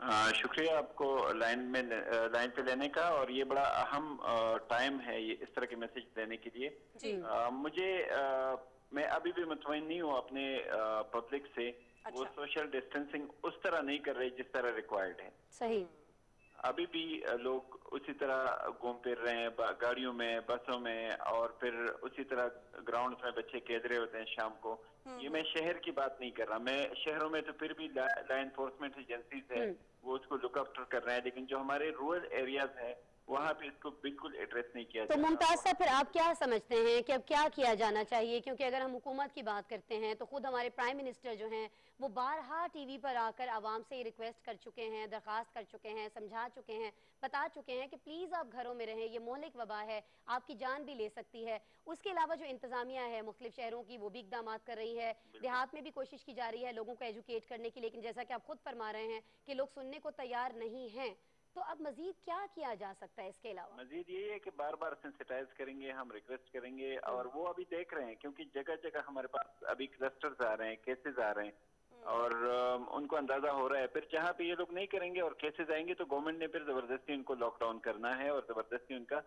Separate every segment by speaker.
Speaker 1: Line میں line پہ لینے کا اور یہ بڑا اہم ٹائم ہے یہ اس طرح کے میسج دینے کے لیے۔
Speaker 2: جی۔
Speaker 1: مجھے میں ابھی بھی مطمئن نہیں ہوں اپنے پبلک سے۔
Speaker 2: وہ
Speaker 1: سوشل ڈسٹینسنگ اس طرح نہیں کر رہے جس طرح ریکوائرڈ ہے۔
Speaker 3: صحیح۔
Speaker 1: ابھی بھی لوگ اسی طرح گھوم پھر رہے ہیں گاڑیوں میں بسوں میں اور پھر اسی طرح گراؤنڈ میں بچے کھیل رہے ہوتے ہیں شام کو۔
Speaker 2: یہ میں
Speaker 1: شہر کی بات نہیں کر رہا میں شہروں میں تو پھر بھی لا انفورسمنٹ ایجنسیز ہے وہ اس کو لک اپ کر رہے ہیں لیکن جو ہمارے رورل ایریاز ہیں وہاں پہ اس کو بالکل ایڈریس نہیں کیا تو ممتاز
Speaker 3: صاحب پھر آپ کیا سمجھتے ہیں کہ اب کیا کیا جانا چاہیے؟ کیونکہ اگر ہم حکومت کی بات کرتے ہیں تو خود ہمارے پرائم منسٹر جو ہیں وہ بارہا ٹی وی پر آ کر عوام سے یہ ریکویسٹ کر چکے ہیں درخواست کر چکے ہیں سمجھا چکے ہیں بتا چکے ہیں کہ پلیز آپ گھروں میں رہیں یہ مہلک وبا ہے آپ کی جان بھی لے سکتی ہے۔ اس کے علاوہ جو انتظامیہ ہے مختلف شہروں کی وہ بھی اقدامات کر رہی ہے۔ دیہات میں بھی کوشش کی جا رہی ہے لوگوں کو ایجوکیٹ کرنے کی لیکن جیسا کہ آپ خود فرما رہے ہیں کہ لوگ سننے کو تیار نہیں ہیں۔ تو اب مزید کیا کیا جا سکتا ہے اس کے علاوہ؟
Speaker 1: مزید یہ ہے کہ بار بار سینسیٹائز کریں گے ہم ریکویسٹ کریں گے اور وہ ابھی دیکھ رہے ہیں کیونکہ جگہ جگہ ہمارے پاس ابھی کلسٹرز آ رہے ہیں کیسز آ رہے ہیں
Speaker 2: اور
Speaker 1: ان کو اندازہ ہو رہا ہے۔ پھر جہاں پہ یہ لوگ نہیں کریں گے اور کیسز آئیں گے تو گورنمنٹ نے پھر زبردستی ان کو لاک ڈاؤن کرنا ہے اور زبردستی ان کا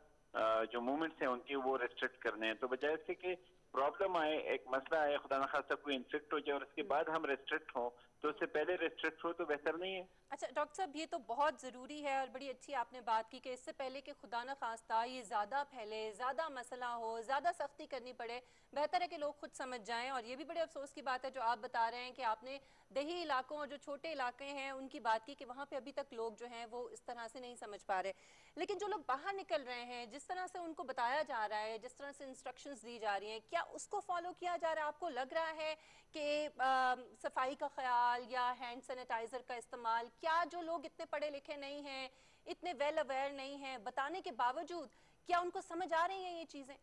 Speaker 1: جو موومنٹس ہیں ان کی وہ ریسٹرکٹ کرنے ہیں۔ تو بجائے اس سے کہ پرابلم آئے ایک مسئلہ آئے خدا نخواستہ کوئی انفیکٹ ہو جائے اور اس کے بعد ہم ریسٹرکٹ ہوں تو اس سے پہلے ریسٹرکٹ ہو تو بہتر نہیں ہے۔
Speaker 2: اچھا ڈاکٹر صاحب، یہ تو بہت ضروری ہے اور بڑی اچھی آپ نے بات کی کہ اس سے پہلے کہ خدا نہ خواستہ یہ زیادہ پھیلے، زیادہ مسئلہ ہو، زیادہ سختی کرنی پڑے، بہتر ہے کہ لوگ خود سمجھ جائیں۔ اور یہ بھی بڑے افسوس کی بات ہے جو آپ بتا رہے ہیں کہ آپ نے دیہی علاقوں اور جو چھوٹے علاقے ہیں، ان کی بات کی کہ وہاں پہ ابھی تک لوگ جو ہیں وہ اس طرح سے نہیں سمجھ پا رہے۔ لیکن جو لوگ باہر نکل رہے ہیں، جس طرح سے ان کو بتایا جا رہا ہے، جس طرح سے انسٹرکشنز دی جا رہی ہیں، کیا اس کو فالو کیا جا رہا ہے؟ آپ کو لگ رہا ہے کہ صفائی کا خیال یا ہینڈ سینیٹائزر کا استعمال کیا جو لوگ اتنے پڑھے لکھے نہیں ہیں اتنے ویل اویئر نہیں ہیں بتانے کے باوجود کیا ان کو سمجھ آ رہی ہیں یہ چیزیں؟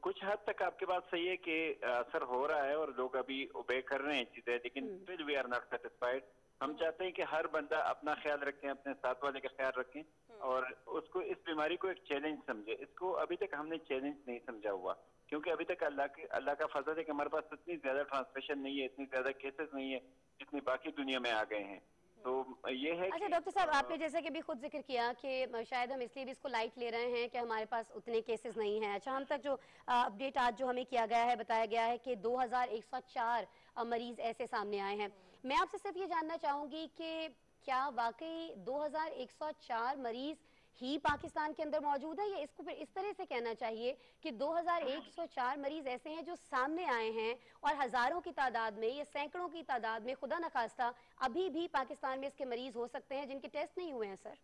Speaker 1: کچھ حد تک آپ کے بات صحیح ہے کہ اثر ہو رہا ہے اور لوگ ابھی اوبے کر رہے ہیں چیزیں لیکن پھر وی آر ناٹ سیٹسفائڈ ہم چاہتے ہیں کہ ہر بندہ اپنا خیال رکھیں اپنے ساتھ والے کا خیال رکھیں اور اس کو اس بیماری کو ایک چیلنج سمجھے۔ اس کو ابھی تک ہم نے چیلنج نہیں سمجھا ہوا۔ کیونکہ ابھی تک اللہ کے اللہ کا فضل ہے کہ ہمارے پاس اتنی زیادہ ٹرانسمیشن نہیں ہے اتنی زیادہ کیسز نہیں ہے جتنی باقی دنیا میں آ گئے ہیں۔ تو یہ ہے اچھا ڈاکٹر صاحب آپ نے
Speaker 3: جیسے کہ بھی خود ذکر کیا کہ شاید ہم اس لیے بھی اس کو لائٹ لے رہے ہیں کہ ہمارے پاس اتنے کیسز نہیں ہیں۔ اچھا ہم تک جو اپڈیٹ آج جو ہمیں کیا گیا ہے بتایا گیا ہے کہ دو ہزار ایک سو چار مریض ایسے سامنے آئے ہیں۔ میں آپ سے صرف یہ جاننا چاہوں گی کہ کیا واقعی دو ہزار ایک سو چار مریض ہی پاکستان کے اندر موجود ہے. یا اس کو پھر اس طرح سے کہنا چاہیے کہ دو ہزار ایک سو چار مریض ایسے ہیں جو سامنے آئے ہیں اور ہزاروں کی تعداد میں یا سینکڑوں کی تعداد میں خدا نخواستہ ابھی بھی پاکستان میں اس کے مریض ہو سکتے ہیں جن کے ٹیسٹ نہیں ہوئے ہیں سر.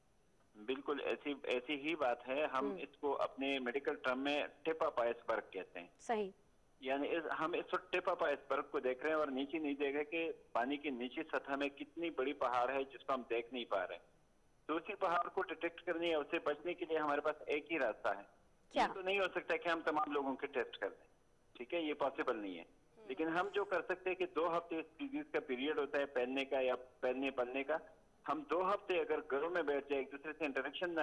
Speaker 1: بالکل ایسی ایسی ہی بات ہے. ہم اس کو اپنے میڈیکل ٹرم میں ٹپا پائس برگ کہتے ہیں۔
Speaker 3: صحیح۔
Speaker 1: یعنی ہم اس وقت ٹپا پائس برگ کو دیکھ رہے ہیں اور نیچے نہیں دیکھ رہے کہ پانی کی نیچی سطح میں کتنی بڑی پہاڑ ہے جس کو ہم دیکھ نہیں پا رہے۔ اسی پہاڑ کو ڈیٹیکٹ کرنی ہے اسے بچنے کے لیے ہمارے پاس ایک ہی راستہ ہے۔
Speaker 3: یہ
Speaker 1: تو نہیں ہو سکتا کہ ہم تمام لوگوں کے ٹیسٹ کر دیں۔ ٹھیک ہے یہ پاسبل نہیں ہے۔ لیکن ہم جو کر سکتے ہیں کہ دو ہفتے اس ڈیزیز کا پیریڈ ہوتا ہے پہننے کا یا پہننے پلنے کا۔ ہم دو ہفتے اگر گھروں میں بیٹھ جائیں ایک دوسرے سے انٹریکشن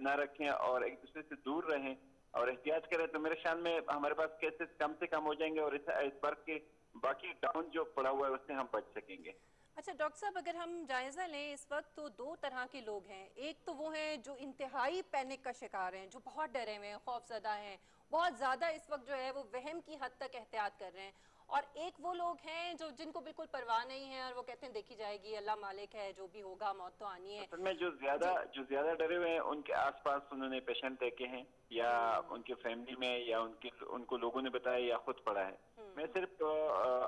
Speaker 1: نہ رکھیں اور ایک دوسرے سے دور رہیں اور احتیاط کریں تو میرے خیال میں ہمارے پاس کیسز کم سے کم ہو جائیں گے اور اس برق کے باقی ڈاؤن جو پڑا ہوا ہے اس سے ہم بچ سکیں گے۔
Speaker 2: اچھا ڈاکٹر صاحب، اگر ہم جائزہ لیں اس وقت تو دو طرح کے لوگ ہیں۔ ایک تو وہ ہیں جو انتہائی پینک کا شکار ہیں، جو بہت ڈرے ہوئے ہیں خوف زدہ ہیں، بہت زیادہ اس وقت جو ہے وہ وہم کی حد تک احتیاط کر رہے ہیں۔ اور ایک وہ لوگ ہیں جو جن کو بالکل پرواہ نہیں ہے اور وہ کہتے ہیں دیکھی جائے گی اللہ مالک ہے جو بھی ہوگا موت تو آنی ہے۔
Speaker 1: میں جو زیادہ جو زیادہ ڈرے ہوئے ہیں ان کے آس پاس انہوں نے پیشنٹ دیکھے ہیں یا ان کے فیملی میں یا ان کی ان کو لوگوں نے بتایا یا خود پڑھا ہے۔
Speaker 2: میں
Speaker 1: صرف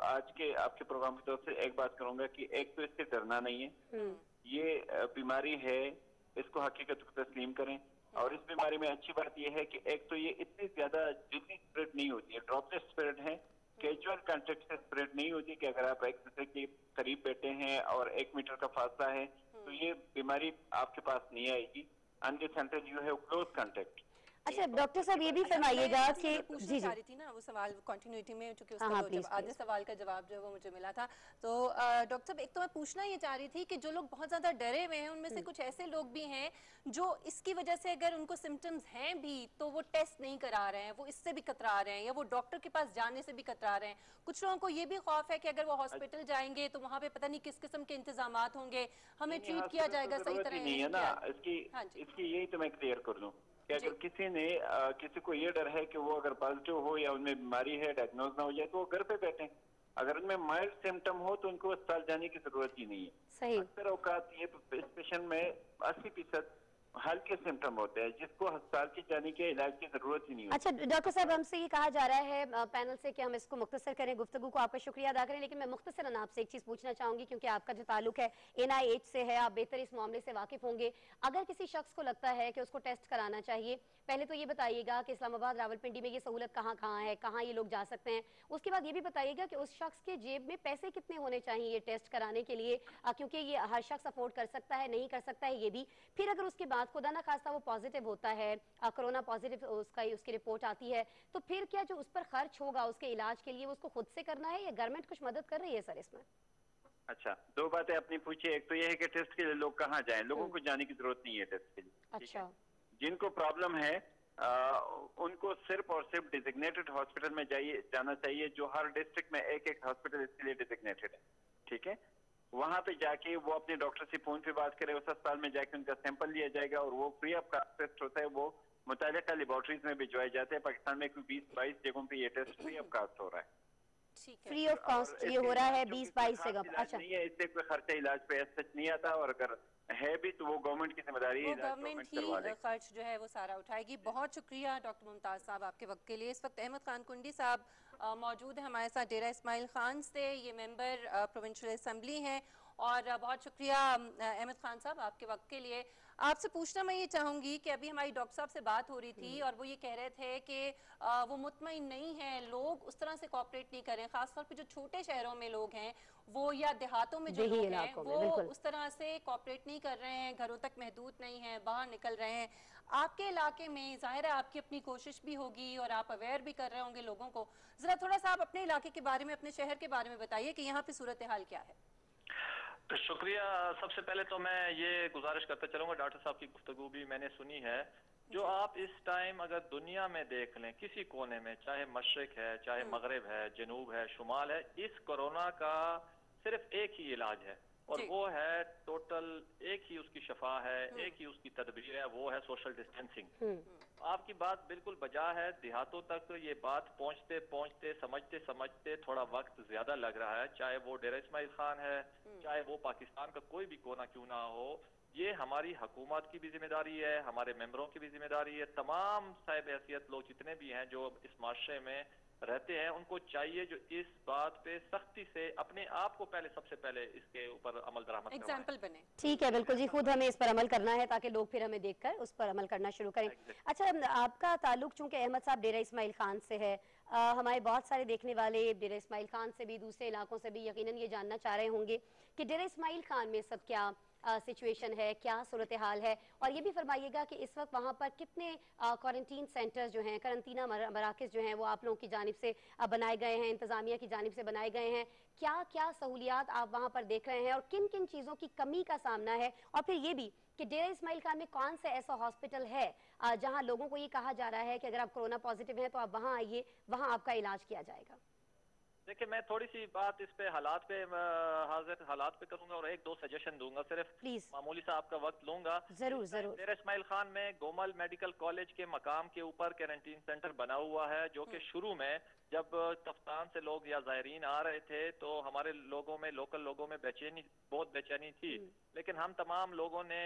Speaker 1: آج کے آپ کے پروگرام کی طرف سے ایک بات کروں گا کہ ایک تو اس سے ڈرنا نہیں ہے۔ یہ بیماری ہے اس کو حقیقت کو تسلیم کریں۔
Speaker 2: اور
Speaker 1: اس بیماری میں اچھی بات یہ ہے کہ ایک تو یہ اتنی زیادہ جلدی اسپریڈ نہیں ہوتی ہے ڈراپلیٹ اسپریڈ ہے
Speaker 2: کیجول
Speaker 1: کانٹیکٹ سے اسپریڈ نہیں ہوتی کہ اگر آپ ایک دوسرے کے قریب بیٹھے ہیں اور ایک میٹر کا فاصلہ ہے،
Speaker 2: تو
Speaker 1: یہ بیماری آپ کے پاس نہیں آئے گی۔ انڈسینٹیڈ یو ہیو کلوز کانٹیکٹ
Speaker 3: اچھا ڈاکٹر صاحب یہ بھی اچھا، فرمائیے گا کہ جی جی۔
Speaker 2: تھی نا وہ سوال کنٹینیوٹی میں چونکہ اس ہاں، کا ہاں، آدھے سوال کا جواب جو ہے وہ مجھے ملا تھا۔ تو ڈاکٹر صاحب ایک تو میں پوچھنا یہ چاہ رہی تھی کہ جو لوگ بہت زیادہ ڈرے ہوئے ہیں ان میں سے کچھ ایسے لوگ بھی ہیں جو اس کی وجہ سے اگر ان کو سمٹمز ہیں بھی تو وہ ٹیسٹ نہیں کرا رہے ہیں وہ اس سے بھی کترا رہے ہیں یا وہ ڈاکٹر کے پاس جانے سے بھی کترا رہے ہیں۔ کچھ لوگوں کو یہ بھی خوف ہے کہ اگر وہ ہاسپٹل اچھا۔ جائیں گے تو وہاں پہ پتہ نہیں کس قسم کے انتظامات ہوں گے۔ ہمیں ٹریٹ کیا جائے گا صحیح طرح ہاں جی۔
Speaker 1: اس کی یہی تو میں کلیئر کر دوں۔ کہ اگر جی۔ کسی نے کسی کو یہ ڈر ہے کہ وہ اگر پازیٹو ہو یا ان میں بیماری ہے ڈائگنوز نہ ہو جائے تو وہ گھر پہ بیٹھیں۔ اگر ان میں مائلڈ سمٹم ہو تو ان کو اسپتال جانے کی ضرورت ہی نہیں ہے۔ اکثر اوقات یہ اس پیشنٹ میں اسی فیصد ہلکے سمٹم ہوتے ہیں جس کو ہسپتال کے جانے کے علاج کی ضرورت ہی نہیں
Speaker 3: اچھا ڈاکٹر صاحب، ہم سے یہ کہا جا رہا ہے پینل سے کہ ہم اس کو مختصر کریں، گفتگو کو آپ کا شکریہ ادا کریں، لیکن میں مختصراً آپ سے ایک چیز پوچھنا چاہوں گی، کیونکہ آپ کا جو تعلق ہے این آئی ایچ سے ہے، آپ بہتر اس معاملے سے واقف ہوں گے۔ اگر کسی شخص کو لگتا ہے کہ اس کو ٹیسٹ کرانا چاہیے پہلے تو یہ بتائیے گا کہ اسلام آباد راول پنڈی میں یہ سہولت کہاں کہاں ہے کہاں یہ لوگ جا سکتے ہیں؟ اس کے بعد یہ بھی بتائیے گا کہ اس شخص کے جیب میں پیسے کتنے ہونے چاہیے یہ ٹیسٹ کرانے کے لیے؟ کیونکہ یہ ہر شخص افورڈ کر سکتا ہے نہیں کر سکتا ہے یہ بھی۔ پھر اگر اس کے بعد خدا نہ خاصتا وہ پازیٹیو ہوتا ہے کرونا پازیٹیو اس کا اس کی رپورٹ آتی ہے تو پھر کیا جو اس پر خرچ ہوگا اس کے علاج کے لیے وہ اس کو خود سے کرنا ہے یا گورنمنٹ کچھ مدد کر رہی ہے سر اس میں؟
Speaker 1: اچھا دو باتیں اپنی پوچھیں ایک تو یہ ہے کہ ٹیسٹ کے لیے لوگ کہاں جائیں؟ لوگوں کو جانے کی ضرورت نہیں ہے ٹیسٹ کے لیے اچھا۔ جن کو پرابلم ہے ان کو صرف اور صرف ڈیزگنیٹڈ ہسپیٹل میں جانا چاہیے جو ہر ڈسٹرک میں ایک ایک ہسپیٹل اس کے لیے ڈیزگنیٹڈ ہے ٹھیک ہے؟ وہاں پہ جا کے وہ اپنے ڈاکٹر سے فون پہ بات کرے اس اسپتال میں جا کے ان کا سیمپل لیا جائے گا اور وہ فری آف کاسٹ ٹیسٹ ہوتا ہے وہ متعلقہ لیبارٹریز میں بھجوائے جاتے ہیں۔ پاکستان میں کوئی بیس بائیس جگہوں پہ یہ ٹیسٹ فری آف کاسٹ ہو رہا ہے۔
Speaker 2: فری
Speaker 3: آف کاسٹ یہ ہو رہا ہے بیس بائیس جگہ اچھا۔
Speaker 1: اس سے کوئی خرچہ علاج پہ سچ نہیں آتا اور اگر ہے بھی تو وہ گورنمنٹ کی ذمہ داری گورنمنٹ ہی
Speaker 2: خرچ جو ہے وہ سارا اٹھائے گی۔ بہت شکریہ ڈاکٹر ممتاز صاحب آپ کے وقت کے لیے۔ اس وقت احمد خان کنڈی صاحب موجود ہے ہمارے ساتھ ڈیرہ اسماعیل خان سے۔ یہ ممبر پروینشل اسمبلی ہیں۔ اور بہت شکریہ احمد خان صاحب آپ کے وقت کے لیے۔ آپ سے پوچھنا میں یہ چاہوں گی کہ ابھی ہماری ڈاکٹر صاحب سے بات ہو رہی تھی اور وہ یہ کہہ رہے تھے کہ وہ مطمئن نہیں ہیں لوگ اس طرح سے کوپریٹ نہیں کریں خاص طور پہ جو چھوٹے شہروں میں لوگ ہیں وہ یا دیہاتوں میں جو لوگ ہیں وہ اس طرح سے کوپریٹ نہیں کر رہے ہیں گھروں تک محدود نہیں ہیں باہر نکل رہے ہیں۔ آپ کے علاقے میں ظاہر ہے آپ کی اپنی کوشش بھی ہوگی اور آپ اویئر بھی کر رہے ہوں گے لوگوں کو۔ ذرا تھوڑا سا آپ اپنے علاقے کے بارے میں اپنے شہر کے بارے میں بتائیے کہ یہاں پہ صورتحال کیا ہے۔
Speaker 4: شکریہ۔ سب سے پہلے تو میں یہ گزارش کرتا چلوں گا ڈاکٹر صاحب کی گفتگو بھی میں نے سنی ہے۔
Speaker 2: جو
Speaker 4: آپ اس ٹائم اگر دنیا میں دیکھ لیں کسی کونے میں چاہے مشرق ہے چاہے مغرب ہے جنوب ہے شمال ہے اس کورونا کا صرف ایک ہی علاج ہے۔ اور وہ ہے ٹوٹل ایک ہی اس کی شفا ہے ایک ہی اس کی تدبیر ہے وہ ہے سوشل ڈسٹینسنگ آپ کی بات بالکل بجا ہے دیہاتوں تک یہ بات پہنچتے پہنچتے سمجھتے سمجھتے تھوڑا وقت زیادہ لگ رہا ہے۔ چاہے وہ ڈیرا اسماعیل خان ہے چاہے وہ پاکستان کا کوئی بھی کونا کیوں نہ ہو یہ ہماری حکومت کی بھی ذمہ داری ہے ہمارے ممبروں کی بھی ذمہ داری ہے۔ تمام صاحب حیثیت لوگ جتنے بھی ہیں جو اس معاشرے میں رہتے ہیں ان کو چاہیے جو اس بات پہ سختی سے اپنے آپ کو پہلے سب سے پہلے اس کے اوپر عمل درآمد ایکزامپل
Speaker 2: بنے
Speaker 3: ٹھیک ہے بالکل جی خود ہمیں اس پر عمل کرنا ہے تاکہ لوگ پھر ہمیں دیکھ کر اس پر عمل کرنا شروع کریں۔ اچھا آپ کا تعلق چونکہ احمد صاحب ڈیرہ اسماعیل خان سے ہے ہمارے بہت سارے دیکھنے والے ڈیرہ اسماعیل خان سے بھی دوسرے علاقوں سے بھی یقیناً یہ جاننا چاہ رہے ہوں گے کہ ڈیرہ اسماعیل خان میں سب کیا سچویشن ہے، کیا صورتحال ہے؟ اور یہ بھی فرمائیے گا کہ اس وقت وہاں پر کتنے کوارنٹین سینٹرز جو ہیں قرنطینہ مراکز جو ہیں، وہ آپ لوگوں کی جانب سے بنائے گئے ہیں، انتظامیہ کی جانب سے بنائے گئے ہیں۔ کیا کیا سہولیات آپ وہاں پر دیکھ رہے ہیں؟ اور کن کن چیزوں کی کمی کا سامنا ہے؟ اور پھر یہ بھی کہ ڈیرہ اسماعیل خان میں کون سا ایسا ہاسپٹل ہے؟ جہاں لوگوں کو یہ کہا جا رہا ہے کہ اگر آپ کرونا پازیٹیو ہیں تو آپ وہاں آئیے، وہاں آپ کا علاج کیا جائے گا۔
Speaker 4: دیکھیں میں تھوڑی سی بات اس پہ حالات پہ حاضر حالات پہ کروں گا اور ایک دو سجیشن دوں گا۔ صرف معمولی سا آپ کا وقت لوں گا۔ ضرور ضرور۔ دیر اسماعیل خان میں گومل میڈیکل کالج کے مقام کے اوپر کیرنٹین سینٹر بنا ہوا ہے جو کہ شروع میں جب کفتان سے لوگ یا زائرین آ رہے تھے تو ہمارے لوگوں میں لوکل لوگوں میں بےچینی بہت بے چینی تھی لیکن ہم تمام لوگوں نے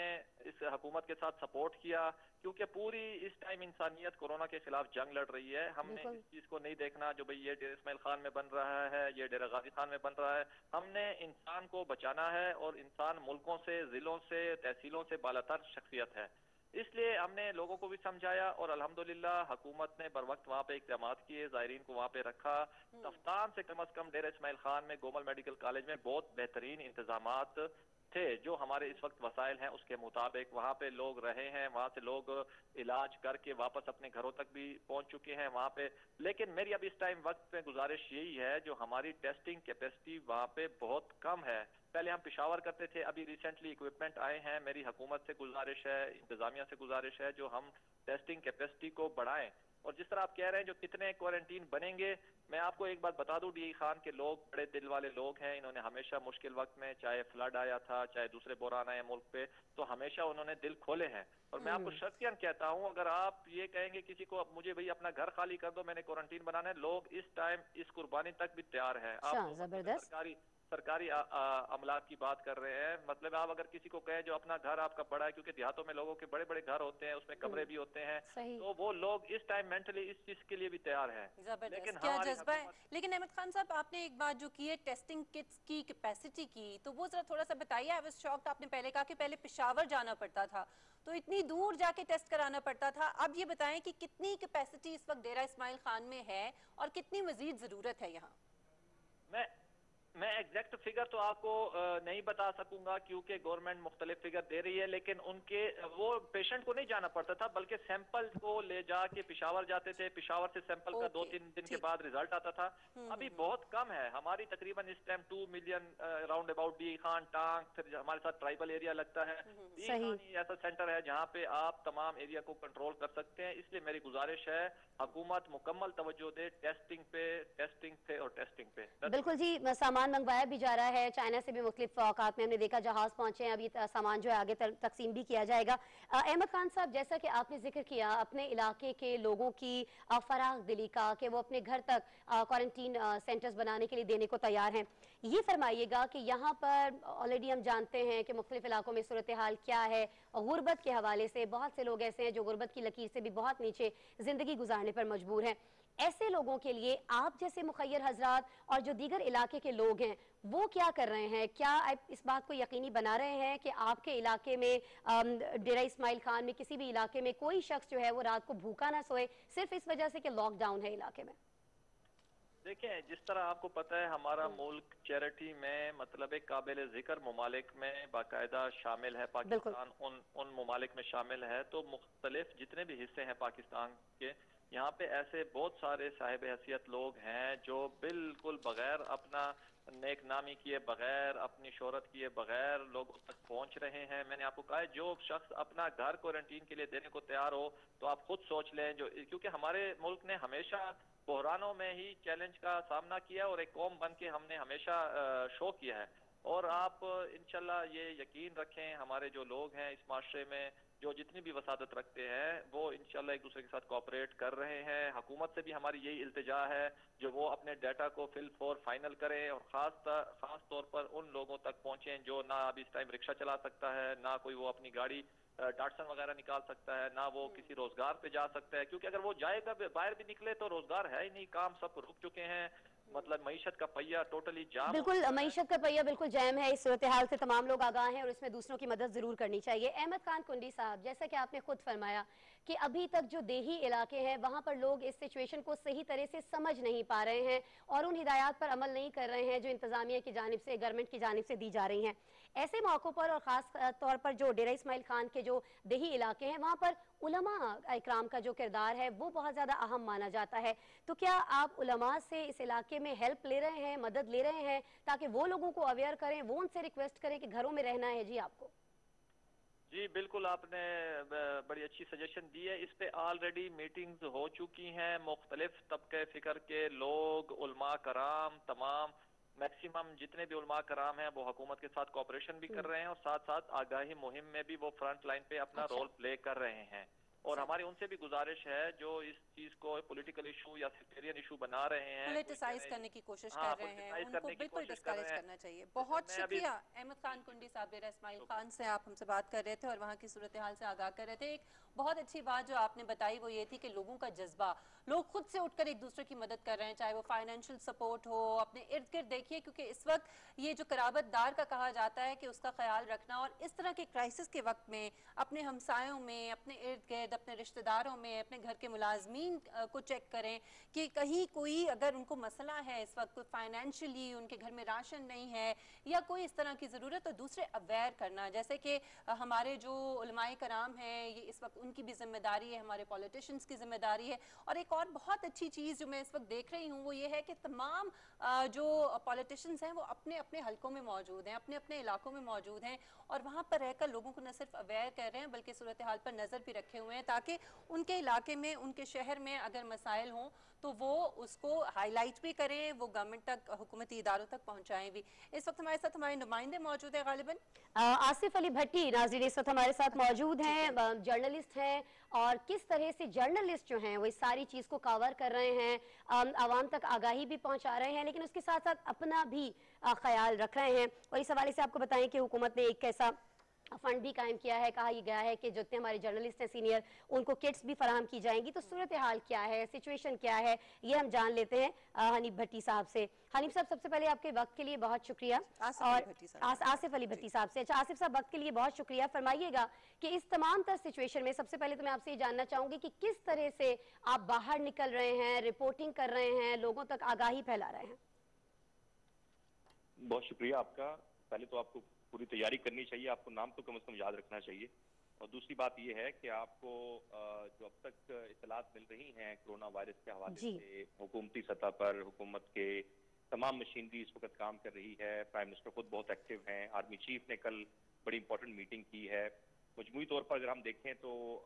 Speaker 4: اس حکومت کے ساتھ سپورٹ کیا کیونکہ پوری اس ٹائم انسانیت کورونا کے خلاف جنگ لڑ رہی ہے۔ ہم نے اس چیز کو نہیں دیکھنا جو بھئی یہ ڈیر اسماعیل خان میں بن رہا ہے یہ ڈیر غازی خان میں بن رہا ہے۔ ہم نے انسان کو بچانا ہے اور انسان ملکوں سے ضلعوں سے تحصیلوں سے بالاتر شخصیت ہے۔ اس لیے ہم نے لوگوں کو بھی سمجھایا اور الحمدللہ حکومت نے بر وقت وہاں پہ اقدامات کیے زائرین کو وہاں پہ رکھا۔ تفتان سے کم از کم ڈیر اسماعیل خان میں گومل میڈیکل کالج میں بہت بہترین انتظامات تھے، جو ہمارے اس وقت وسائل ہیں، اس کے مطابق وہاں پہ لوگ رہے ہیں، وہاں سے لوگ علاج کر کے واپس اپنے گھروں تک بھی پہنچ چکے ہیں وہاں پہ۔ لیکن میری اب اس ٹائم وقت میں گزارش یہی ہے، جو ہماری ٹیسٹنگ کیپیسٹی وہاں پہ بہت کم ہے۔ پہلے ہم پشاور کرتے تھے، ابھی ریسنٹلی اکوپمنٹ آئے ہیں۔ میری حکومت سے گزارش ہے، انتظامیہ سے گزارش ہے، جو ہم ٹیسٹنگ کیپیسٹی کو بڑھائیں۔ اور جس طرح آپ کہہ رہے ہیں جو کتنے کوارنٹین بنیں گے میں آپ کو ایک بات بتا دوں ڈی خان کے لوگ بڑے دل والے لوگ ہیں انہوں نے ہمیشہ مشکل وقت میں چاہے فلڈ آیا تھا چاہے دوسرے بوران آئے ملک پہ تو ہمیشہ انہوں نے دل کھولے ہیں۔ اور میں آپ کو شخصیاً کہتا ہوں اگر آپ یہ کہیں گے کسی کو مجھے بھائی اپنا گھر خالی کر دو میں نے کوارنٹین بنانا ہے لوگ اس ٹائم اس قربانی تک بھی تیار ہیں۔ آپ سرکاری سرکاری عملات کی بات کر رہے ہیں۔ مطلب آپ اگر کسی کو کہیں جو اپنا گھر آپ کا بڑا ہے کیونکہ دیہاتوں میں لوگوں کے بڑے بڑے گھر ہوتے ہیں اس میں کمرے بھی ہوتے ہیں تو وہ لوگ اس ٹائم مینٹلی اس چیز کے لیے بھی تیار ہیں۔
Speaker 2: لیکن کیا جذبہ ہے۔ لیکن احمد خان صاحب آپ نے ایک بات جو کی ہے ٹیسٹنگ کٹس کی کیپیسٹی کی تو وہ ذرا تھوڑا سا بتائیے۔ آئی واز شاکڈ آپ نے پہلے کہا کہ پہلے پشاور جانا پڑتا تھا تو اتنی دور جا کے ٹیسٹ کرانا پڑتا تھا۔ اب یہ بتائیں کہ کتنی کیپیسٹی اس وقت ڈیرہ اسماعیل خان میں ہے اور کتنی مزید ضرورت ہے یہاں؟
Speaker 4: میں میں ایگزیکٹ فگر تو آپ کو نہیں بتا سکوں گا کیونکہ گورنمنٹ مختلف فگر دے رہی ہے لیکن ان کے وہ پیشنٹ کو نہیں جانا پڑتا تھا بلکہ سیمپل کو لے جا کے پشاور جاتے تھے پشاور سے سیمپل کا دو تین دن کے بعد ریزلٹ آتا تھا۔
Speaker 2: ابھی
Speaker 4: بہت کم ہے ہماری تقریباً اس time two million round about D Khan Tank پھر ہمارے ساتھ ٹرائبل ایریا لگتا ہے۔ ایسا سینٹر ہے جہاں پہ آپ تمام ایریا کو کنٹرول کر سکتے ہیں۔ اس لیے میری گزارش ہے حکومت مکمل توجہ دے ٹیسٹنگ پہ ٹیسٹنگ پہ اور ٹیسٹنگ پہ۔ بالکل
Speaker 3: جی سامان منگوایا بھی جا رہا ہے۔ چائنا سے بھی مختلف اوقات میں ہم نے دیکھا جہاز پہنچے ہیں۔ ابھی سامان جو ہے آگے تقسیم بھی کیا جائے گا۔ احمد خان صاحب، جیسا کہ آپ نے ذکر کیا، اپنے علاقے کے لوگوں کی فراغ دلی کا، کہ وہ اپنے گھر تک کوارنٹین سینٹرز بنانے کے لیے دینے کو تیار ہیں۔ یہ فرمائیے گا کہ یہاں پر آلریڈی ہم جانتے ہیں کہ مختلف علاقوں میں صورتحال کیا ہے غربت کے حوالے سے بہت سے لوگ ایسے ہیں جو غربت کی لکیر سے بھی بہت نیچے زندگی گزارنے پر مجبور ہیں۔ ایسے لوگوں کے لیے آپ جیسے مخیر حضرات اور جو دیگر علاقے کے لوگ ہیں، وہ کیا کر رہے ہیں؟ کیا اس بات کو یقینی بنا رہے ہیں کہ آپ کے علاقے میں ڈیرہ اسماعیل خان میں کسی بھی علاقے میں کوئی شخص جو ہے وہ رات کو بھوکا نہ سوئے صرف اس وجہ سے کہ لاک ڈاؤن ہے علاقے میں؟
Speaker 4: دیکھیں جس طرح آپ کو پتہ ہے ہمارا ملک چیریٹی میں مطلب ایک قابل ذکر ممالک میں باقاعدہ شامل ہے پاکستان ان ان ممالک میں شامل ہے۔ تو مختلف جتنے بھی حصے ہیں پاکستان کے یہاں پہ ایسے بہت سارے صاحب حیثیت لوگ ہیں جو بالکل بغیر اپنا نیک نامی کیے بغیر اپنی شہرت کیے بغیر لوگوں تک پہنچ رہے ہیں۔ میں نے آپ کو کہا ہے جو شخص اپنا گھر کوارنٹین کے لیے دینے کو تیار ہو تو آپ خود سوچ لیں جو کیونکہ ہمارے ملک نے ہمیشہ بحرانوں میں ہی چیلنج کا سامنا کیا اور ایک قوم بن کے ہم نے ہمیشہ شو کیا ہے۔ اور آپ، انشاءاللہ یہ یقین رکھیں، ہمارے جو لوگ ہیں اس معاشرے میں، جو جتنی بھی وسادت رکھتے ہیں، وہ انشاءاللہ ایک دوسرے کے ساتھ کوپریٹ کر رہے ہیں۔ حکومت سے بھی ہماری یہی التجا ہے جو وہ اپنے ڈیٹا کو فل فور فائنل کریں اور خاص خاص طور پر ان لوگوں تک پہنچیں جو نہ ابھی اس ٹائم رکشہ چلا سکتا ہے، نہ کوئی وہ اپنی گاڑی ڈاٹسن وغیرہ نکال سکتا ہے نہ وہ کسی روزگار پہ جا سکتا ہے کیونکہ اگر وہ جائے گا باہر بھی نکلے تو روزگار ہے ہی نہیں کام سب رک چکے ہیں۔ مطلب معیشت کا پہیا ٹوٹلی جام بالکل معیشت
Speaker 3: کا پہیا بالکل جیم ہے۔ اس صورتحال سے تمام لوگ آگاہ ہیں اور اس میں دوسروں کی مدد ضرور کرنی چاہیے۔ احمد خان کنڈی صاحب جیسا کہ آپ نے خود فرمایا کہ ابھی تک جو دیہی علاقے ہیں وہاں پر لوگ اس سچویشن کو صحیح طرح سے سمجھ نہیں پا رہے ہیں اور ان ہدایات پر عمل نہیں کر رہے ہیں جو انتظامیہ کی جانب سے گورنمنٹ کی جانب سے دی جا رہی ہیں۔ ایسے موقعوں پر اور خاص طور پر جو ڈیرہ اسماعیل خان کے جو دیہی علاقے ہیں، وہاں پر علماء اکرام کا جو کردار ہے، وہ بہت زیادہ اہم مانا جاتا ہے۔ تو کیا آپ علماء سے اس علاقے میں ہیلپ لے رہے ہیں، مدد لے رہے ہیں تاکہ وہ لوگوں کو اویئر کریں، وہ ان سے ریکویسٹ کریں کہ گھروں میں رہنا ہے؟ جی آپ کو۔
Speaker 4: جی بالکل آپ نے بڑی اچھی سجیشن دی ہے۔ اس پہ آلریڈی میٹنگز ہو چکی ہیں۔ مختلف طبقے فکر کے لوگ، علماء کرام، تمام میکسیمم جتنے بھی علماء کرام ہیں وہ حکومت کے ساتھ کوپریشن بھی کر رہے ہیں اور ساتھ ساتھ آگاہی مہم میں بھی وہ فرنٹ لائن پہ اپنا رول اچھا۔ پلے کر رہے ہیں اور ہماری ان سے بھی گزارش ہے جو اس چیز کو پولیٹیکل ایشو یا سیکٹیرین ایشو بنا رہے ہیں پولیٹیسائز کرنے
Speaker 2: کی کوشش ہاں، کر رہے ہیں ان کو بلکل ڈسکاریج کرنا چاہیے۔ بہت شکریہ احمد خان کنڈی صاحب ڈیرہ اسماعیل خان سے آپ ہم سے بات کر رہے تھے اور وہاں کی صورتحال سے آگاہ کر رہے تھے۔ ایک بہت اچھی بات جو آپ نے بتائی وہ یہ تھی کہ لوگوں کا جذبہ لوگ خود سے اٹھ کر ایک دوسرے کی مدد کر رہے ہیں چاہے وہ فائنینشل سپورٹ ہو اپنے ارد دیکھئے کیونکہ اس وقت یہ جو قرابت دار کا کہا جاتا ہے کہ اس کا خیال رکھنا اور اس طرح کے کرائسس کے وقت میں اپنے ہمسائیوں میں اپنے اردگرد شاید اپنے رشتہ داروں میں، اپنے گھر کے ملازمین کو چیک کریں کہ کہیں کوئی اگر ان کو مسئلہ ہے اس وقت کوئی فائنینشلی ان کے گھر میں راشن نہیں ہے یا کوئی اس طرح کی ضرورت تو دوسرے اویئر کرنا۔ جیسے کہ ہمارے جو علماء کرام ہیں، یہ اس وقت ان کی بھی ذمہ داری ہے، ہمارے پولیٹیشنز کی ذمہ داری ہے۔ اور ایک اور بہت اچھی چیز جو میں اس وقت دیکھ رہی ہوں وہ یہ ہے کہ تمام جو پولیٹیشنز ہیں وہ اپنے اپنے حلقوں میں موجود ہیں، اپنے اپنے علاقوں میں موجود ہیں اور وہاں پر رہ کر لوگوں کو نہ صرف اویئر کر رہے ہیں بلکہ صورتحال پر نظر بھی رکھے ہوئے جائیں تاکہ ان کے علاقے میں ان کے شہر میں اگر مسائل ہوں تو وہ اس کو ہائی لائٹ بھی کریں وہ گورنمنٹ تک حکومتی اداروں تک پہنچائیں بھی۔ اس وقت ہمارے ساتھ ہمارے نمائندے موجود ہیں غالباً۔
Speaker 3: آصف علی بھٹی ناظرین اس وقت ہمارے ساتھ موجود ہیں جرنلسٹ ہیں۔ اور کس طرح سے جرنلسٹ جو ہیں وہ اس ساری چیز کو کاور کر رہے ہیں۔ عوام تک آگاہی بھی پہنچا رہے ہیں لیکن اس کے ساتھ ساتھ اپنا بھی خیال رکھ رہے ہیں۔ اور اس حوالے سے آپ کو بتائیں کہ حکومت نے ایک کیسا فنڈ بھی قائم کیا ہے کہا یہ گیا ہے کہ جتنے ہمارے جرنلسٹ ہیں سینئر ان کو کٹس بھی فراہم کی جائیں گی۔ تو صورتحال کیا ہے؟ سیچویشن کیا ہے؟ یہ ہم جان لیتے ہیں حنیب بھٹی صاحب سے۔ حنیب صاحب سب سے پہلے آپ کے وقت کے لیے بہت شکریہ۔
Speaker 2: آصف
Speaker 3: علی بھٹی صاحب۔ سے۔ اچھا آصف صاحب وقت کے لیے بہت شکریہ۔ فرمائیے گا کہ اس تمام تر سیچویشن میں سب سے پہلے تو میں آپ سے یہ جاننا چاہوں گی کہ کس طرح سے آپ باہر نکل رہے ہیں رپورٹنگ کر رہے ہیں لوگوں تک آگاہی پھیلا رہے ہیں۔
Speaker 5: بہت شکریہ آپ کا۔ پہلے تو آپ کو پوری تیاری کرنی چاہیے آپ کو نام تو کم از کم یاد رکھنا چاہیے۔ اور دوسری بات یہ ہے کہ آپ کو جو اب تک اطلاعات مل رہی ہیں کرونا وائرس کے حوالے جی۔ سے حکومتی سطح پر حکومت کے تمام مشینری اس وقت کام کر رہی ہے۔ پرائم منسٹر خود بہت ایکٹیو ہیں۔ آرمی چیف نے کل بڑی امپورٹنٹ میٹنگ کی ہے۔ مجموعی طور پر اگر ہم دیکھیں تو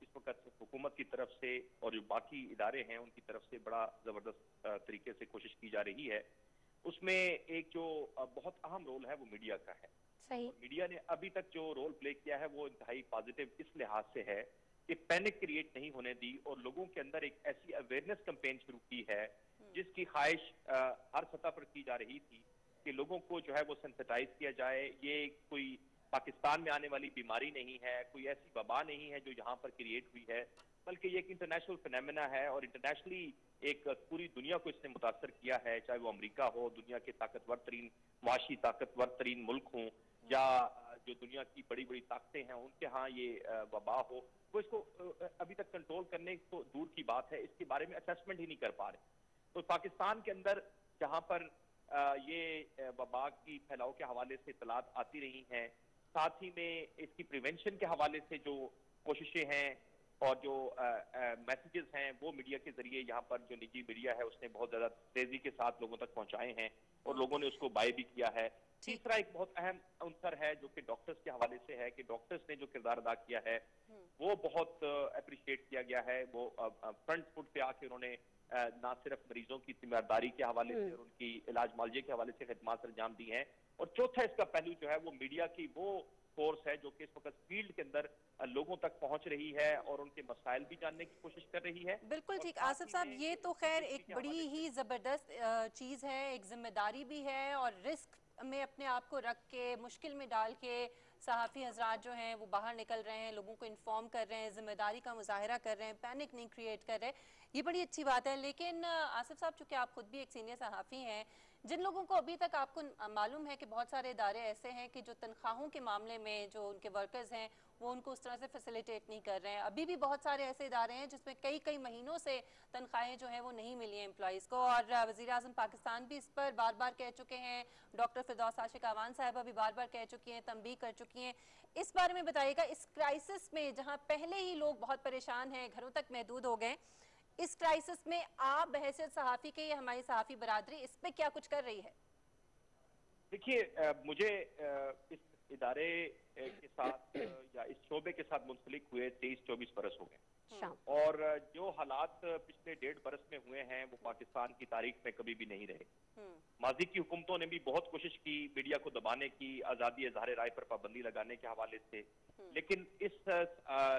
Speaker 5: اس وقت حکومت کی طرف سے اور جو باقی ادارے ہیں ان کی طرف سے بڑا زبردست طریقے سے کوشش کی جا رہی ہے۔ اس میں ایک جو بہت اہم رول ہے وہ میڈیا کا ہے۔ میڈیا نے ابھی تک جو رول پلے کیا ہے وہ انتہائی پازیٹو اس لحاظ سے ہے کہ پینک کریٹ نہیں ہونے دی اور لوگوں کے اندر ایک ایسی اویئرنیس کمپین شروع کی ہے جس کی خواہش ہر سطح پر کی جا رہی تھی کہ لوگوں کو جو ہے وہ سینسٹائز کیا جائے۔ یہ کوئی پاکستان میں آنے والی بیماری نہیں ہے کوئی ایسی وبا نہیں ہے جو یہاں پر کریٹ ہوئی ہے بلکہ یہ ایک انٹرنیشنل فنیمنا ہے اور انٹرنیشنلی ایک پوری دنیا کو اس نے متاثر کیا ہے، چاہے وہ امریکہ ہو، دنیا کے طاقتور ترین معاشی طاقتور ترین ملک ہوں، یا جو دنیا کی بڑی بڑی طاقتیں ہیں، ان کے ہاں یہ وبا ہو، وہ اس کو ابھی تک کنٹرول کرنے تو دور کی بات ہے، اس کے بارے میں اسیسمنٹ ہی نہیں کر پا رہے۔ تو پاکستان کے اندر جہاں پر یہ وبا کی پھیلاؤ کے حوالے سے اطلاعات آتی رہی ہیں، ساتھ ہی میں اس کی پریونشن کے حوالے سے جو کوششیں ہیں اور جو میسیجز ہیں وہ میڈیا کے ذریعے یہاں پر جو نجی میڈیا ہے اس نے بہت زیادہ تیزی کے ساتھ لوگوں تک پہنچائے ہیں اور لوگوں نے اس کو بائی بھی کیا ہے۔ تیسرا ایک بہت اہم عنصر ہے جو کہ ڈاکٹرز کے حوالے سے ہے کہ ڈاکٹرز نے جو کردار ادا کیا ہے وہ بہت اپریشیٹ کیا گیا ہے۔ وہ فرنٹ فٹ پہ آ کے انہوں نے نہ صرف مریضوں کی ذمہ داری کے حوالے سے اور ان کی علاج مالجے کے حوالے سے خدمات انجام دی ہیں۔ اور چوتھا اس کا پہلو جو ہے وہ میڈیا کی وہ فورس ہے جو کہ اس وقت فیلڈ کے اندر لوگوں تک پہنچ رہی ہے اور ان کے مسائل بھی جاننے کی کوشش کر رہی ہے۔
Speaker 2: بلکل ٹھیک آصف صاحب یہ تو خیر ایک بڑی ہی زبردست چیز ہے ایک ذمہ داری بھی ہے اور رسک میں اپنے آپ کو رکھ کے مشکل میں ڈال کے صحافی حضرات جو ہیں وہ باہر نکل رہے ہیں لوگوں کو انفارم کر رہے ہیں ذمہ داری کا مظاہرہ کر رہے ہیں پینک نہیں کریئٹ کر رہے۔ ہیں یہ بڑی اچھی بات ہے لیکن آصف صاحب چونکہ آپ خود بھی ایک سینئر صحافی ہیں جن لوگوں کو ابھی تک آپ کو معلوم ہے کہ بہت سارے ادارے ایسے ہیں کہ جو تنخواہوں کے معاملے میں جو ان کے ورکرز ہیں، وہ ان کو اس طرح سے فسیلیٹیٹ نہیں کر رہے ہیں۔ ابھی بھی بہت سارے ایسے ادارے ہیں جس میں کئی کئی مہینوں سے تنخواہیں جو ہیں وہ نہیں ملی ہیں امپلائیز کو۔ اور وزیراعظم پاکستان بھی اس پر بار بار کہہ چکے ہیں۔ ڈاکٹر فردوس آشق آوان صاحبہ بھی بار بار کہہ چکی ہیں، تنبیہ کر چکی ہیں۔ اس بارے میں بتائیے گا، اس کرائسس میں جہاں پہلے ہی لوگ بہت پریشان ہیں، گھروں تک محدود ہو گئے اس کرائیسس میں آپ بحثیت صحافی کے ہماری صحافی برادری اس پہ کیا کچھ کر رہی ہے؟
Speaker 5: دیکھیے مجھے اس ادارے کے ساتھ یا اس شعبے کے ساتھ منسلک ہوئے تیئیس چوبیس برس ہو گئے۔ اور جو حالات پچھلے ڈیڑھ برس میں ہوئے ہیں وہ پاکستان کی تاریخ میں کبھی بھی نہیں رہے۔ ماضی کی حکومتوں نے بھی بہت کوشش کی میڈیا کو دبانے کی آزادی اظہار رائے پر پابندی لگانے کے حوالے سے۔ لیکن اس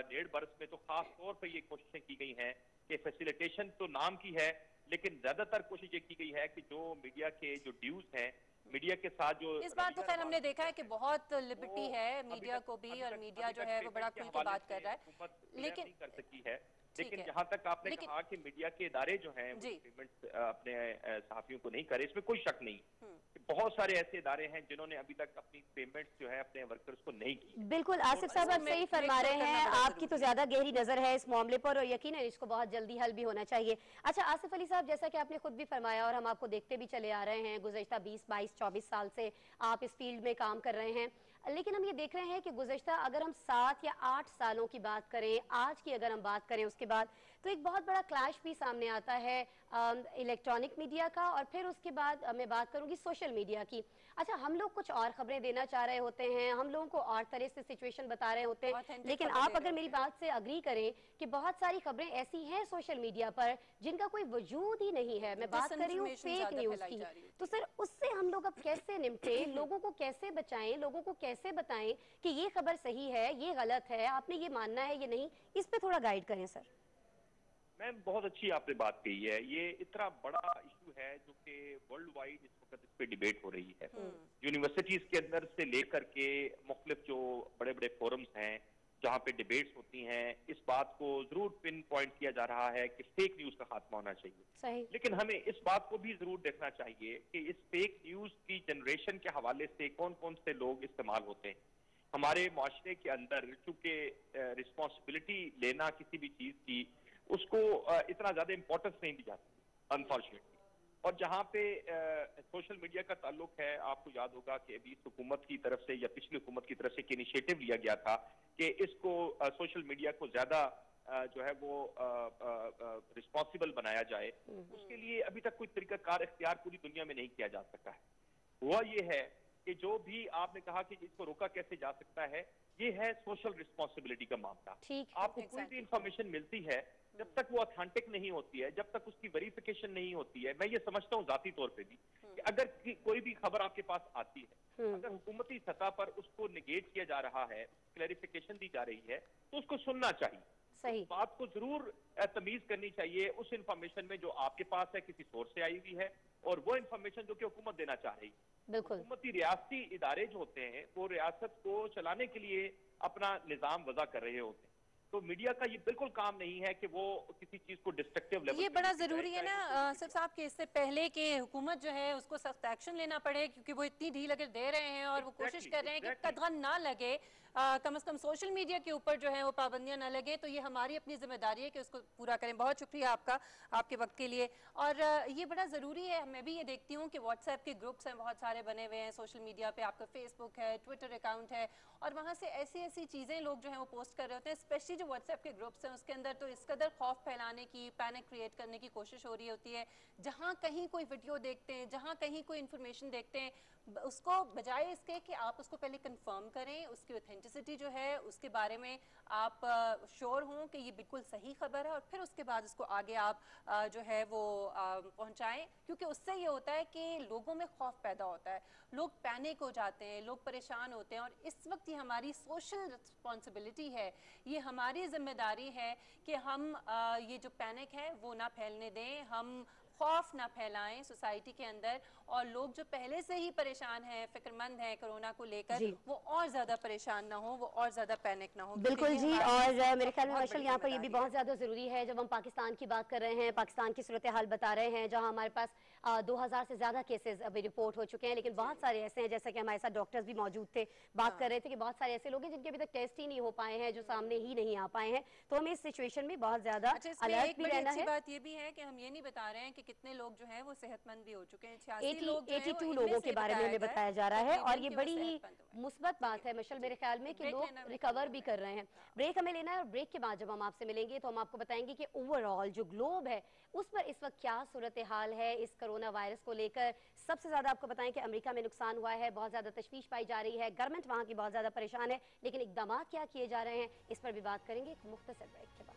Speaker 5: ڈیڑھ برس میں تو خاص طور پہ یہ کوششیں کی گئی ہیں کہ فیسیلیٹیشن تو نام کی ہے لیکن زیادہ تر کوشش یہ کی گئی ہے کہ جو میڈیا کے جو ڈیوز ہیں میڈیا کے ساتھ جو اس بار تو خیر ہم نے دیکھا ہے کہ
Speaker 2: بہت لبرٹی ہے میڈیا کو بھی اور میڈیا جو ہے وہ بڑا کھل کے بات کر رہا
Speaker 5: ہے لیکن- نہیں کر سکی ہے
Speaker 2: لیکن۔
Speaker 5: جہاں تک آپ نے کہا کہ میڈیا کے ادارے جو ہیں جی۔ اپنے صحافیوں کو نہیں کرے اس میں کوئی شک نہیں بہت سارے ایسے ادارے ہیں جنہوں نے ابھی تک اپنی پیمنٹ جو ہے اپنے ورکرز کو نہیں کی۔
Speaker 3: بالکل آصف صاحب آپ صحیح فرما رہے ہیں آپ کی تو ہے۔ زیادہ گہری نظر ہے اس معاملے پر اور یقیناً اس کو بہت جلدی حل بھی ہونا چاہیے۔ اچھا آصف علی صاحب جیسا کہ آپ نے خود بھی فرمایا اور ہم آپ کو دیکھتے بھی چلے آ رہے ہیں گزشتہ بیس بائیس چوبیس سال سے آپ اس فیلڈ میں کام کر رہے ہیں۔ لیکن ہم یہ دیکھ رہے ہیں کہ گزشتہ اگر ہم سات یا آٹھ سالوں کی بات کریں آج کی اگر ہم بات کریں اس کے بعد تو ایک بہت بڑا کلیش بھی سامنے آتا ہے الیکٹرانک میڈیا کا اور پھر اس کے بعد میں بات کروں گی سوشل میڈیا کی۔ اچھا ہم لوگ کچھ اور خبریں دینا چاہ رہے ہوتے ہیں ہم لوگوں کو اور طرح سے سچویشن بتا رہے ہوتے ہیں۔ لیکن آپ اگر میری۔ بات سے اگری کریں کہ بہت ساری خبریں ایسی ہیں سوشل میڈیا پر جن کا کوئی وجود ہی نہیں ہے۔ میں بات کر رہی ہوں فیک نیوز کی۔
Speaker 2: تو سر
Speaker 3: اس سے ہم لوگ اب کیسے نمٹے لوگوں کو کیسے بچائیں؟ لوگوں کو کیسے بتائیں کہ یہ خبر صحیح ہے یہ غلط ہے آپ نے یہ ماننا ہے یہ نہیں؟ اس پہ تھوڑا گائیڈ کریں سر۔
Speaker 5: میم بہت اچھی آپ نے بات کہی ہے۔ یہ اتنا بڑا ایشو ہے جو کہ ورلڈ وائڈ اس وقت اس پہ ڈیبیٹ ہو رہی ہے۔ یونیورسٹیز کے اندر سے لے کر کے مختلف جو بڑے بڑے فورمز ہیں جہاں پہ ڈیبیٹس ہوتی ہیں اس بات کو ضرور پن پوائنٹ کیا جا رہا ہے کہ فیک نیوز کا خاتمہ ہونا چاہیے۔
Speaker 3: صحیح۔
Speaker 5: لیکن ہمیں اس بات کو بھی ضرور دیکھنا چاہیے کہ اس فیک نیوز کی جنریشن کے حوالے سے کون کون سے لوگ استعمال ہوتے ہیں۔ ہمارے معاشرے کے اندر چونکہ رسپانسبلٹی لینا کسی بھی چیز کی اس کو اتنا زیادہ امپورٹنس نہیں دی جاتی انفارچونیٹلی اور جہاں پہ سوشل میڈیا کا تعلق ہے آپ کو یاد ہوگا کہ ابھی اس حکومت کی طرف سے یا پچھلی حکومت کی طرف سے ایک انیشیٹو لیا گیا تھا کہ اس کو سوشل میڈیا کو زیادہ جو ہے وہ رسپانسبل بنایا جائے۔ اس کے لیے ابھی تک کوئی طریقہ کار اختیار پوری دنیا میں نہیں کیا جا سکا ہے۔ ہوا یہ ہے کہ جو بھی آپ نے کہا کہ اس کو روکا کیسے جا سکتا ہے یہ ہے سوشل رسپانسبلٹی کا معاملہ۔
Speaker 3: آپ کو کوئی
Speaker 5: بھی انفارمیشن ملتی ہے جب تک وہ اتھینٹک نہیں ہوتی ہے جب تک اس کی ویریفیکیشن نہیں ہوتی ہے میں یہ سمجھتا ہوں ذاتی طور پہ بھی
Speaker 2: کہ
Speaker 5: اگر کوئی بھی خبر آپ کے پاس آتی ہے۔
Speaker 3: اگر
Speaker 5: حکومتی سطح پر اس کو نگیٹ کیا جا رہا ہے کلیریفیکیشن دی جا رہی ہے تو اس کو سننا چاہیے۔
Speaker 3: صحیح۔
Speaker 5: بات کو ضرور تمیز کرنی چاہیے۔ اس انفارمیشن میں جو آپ کے پاس ہے کسی سورس سے آئی ہوئی ہے اور وہ انفارمیشن جو کہ حکومت دینا چاہ رہی ہے۔
Speaker 3: بالکل۔
Speaker 5: حکومتی ریاستی ادارے جو ہوتے ہیں وہ ریاست کو چلانے کے لیے اپنا نظام وضع کر رہے ہوتے ہیں۔ تو میڈیا کا یہ بالکل کام نہیں ہے کہ وہ کسی چیز کو ڈسٹرکٹیو لیول یہ بڑا ضروری ہے نا سر
Speaker 2: صاحب کہ اس سے پہلے کہ حکومت جو ہے اس کو سخت ایکشن لینا پڑے کیونکہ وہ اتنی ڈھیل اگر دے رہے ہیں اور وہ کوشش کر رہے ہیں کہ. قدغن نہ لگے کم از کم سوشل میڈیا کے اوپر جو ہے وہ پابندیاں نہ لگے تو یہ ہماری اپنی ذمہ داری ہے کہ اس کو پورا کریں۔ بہت شکریہ آپ کا، آپ کے وقت کے لیے۔ اور یہ بڑا ضروری ہے، میں بھی یہ دیکھتی ہوں کہ واٹس ایپ کے گروپس ہیں، بہت سارے بنے ہوئے ہیں سوشل میڈیا پہ۔ آپ کا فیس بک ہے، ٹویٹر اکاؤنٹ ہے، اور وہاں سے ایسی ایسی چیزیں لوگ جو ہیں وہ پوسٹ کر رہے ہوتے ہیں۔ اسپیشلی جو واٹس ایپ کے گروپس ہیں، اس کے اندر تو اس قدر خوف پھیلانے کی، پینک کریٹ کرنے کی کوشش ہو رہی ہوتی ہے۔ جہاں کہیں کوئی ویڈیو دیکھتے ہیں، جہاں کہیں کوئی انفارمیشن دیکھتے ہیں اس کو بجائے اس کے کہ آپ اس کو پہلے کنفرم کریں، اس کی اوتھینٹسٹی جو ہے، اس کے بارے میں آپ شور ہوں کہ یہ بالکل صحیح خبر ہے اور پھر اس کے بعد اس کو آگے آپ جو ہے وہ پہنچائیں۔ کیونکہ اس سے یہ ہوتا ہے کہ لوگوں میں خوف پیدا ہوتا ہے۔ لوگ پینک ہو جاتے ہیں، لوگ پریشان ہوتے ہیں اور اس وقت یہ ہماری سوشل رسپانسبلٹی ہے۔ یہ ہماری ذمہ داری ہے کہ ہم یہ جو پینک ہے وہ نہ پھیلنے دیں۔ ہم خوف نہ پھیلائیں سوسائٹی کے اندر اور لوگ جو پہلے سے ہی پریشان ہیں فکر مند ہیں کرونا کو لے کر جی۔ وہ اور زیادہ پریشان نہ ہوں وہ اور زیادہ پینک نہ ہوں۔ بالکل جی اور میرے خیال میں بڑی یہاں پر یہ بھی بہت
Speaker 3: زیادہ ضروری ہے۔ جب ہم پاکستان کی بات کر رہے ہیں پاکستان کی صورتحال بتا رہے ہیں جہاں ہمارے پاس دو ہزار سے زیادہ کیسز ابھی رپورٹ ہو چکے ہیں لیکن بہت سارے ایسے ہیں جیسا کہ ہمارے ساتھ ڈاکٹرز بھی موجود تھے بات کر رہے تھے کہ بہت سارے ایسے لوگ ہیں جن کے ابھی تک ٹیسٹ ہی نہیں ہو پائے ہیں جو سامنے ہی نہیں آ پائے ہیں۔ تو ہمیں اس سچویشن میں بہت زیادہ اچھا الرٹ ایک بھی رہنا ہے۔
Speaker 2: بات یہ بھی ہے کہ ہم یہ نہیں بتا رہے ہیں کہ کتنے لوگ جو ہیں وہ صحت مند بھی ہو چکے ہیں چھیاسی ایٹی لوگ جو ہیں ایٹی وہ ٹو ان میں لوگوں سے کے بارے میں ہمیں بتایا
Speaker 3: جا رہا ہے اور یہ بڑی ہی۔ مثبت بات ہے مشل میرے خیال میں کہ لوگ ریکور بھی کر رہے ہیں۔ بریک ہمیں لینا ہے اور بریک کے بعد جب ہم آپ سے ملیں گے تو ہم آپ کو بتائیں گے کہ اوور آل جو گلوب ہے اس پر اس وقت کیا صورتحال ہے اس کرونا وائرس کو لے کر؟ سب سے زیادہ آپ کو بتائیں کہ امریکہ میں نقصان ہوا ہے، بہت زیادہ تشویش پائی جا رہی ہے، گورنمنٹ وہاں کی بہت زیادہ پریشان ہے، لیکن اقدامات کیا کیے جا رہے ہیں؟ اس پر بھی بات کریں گے ایک مختصر بریک کے بعد۔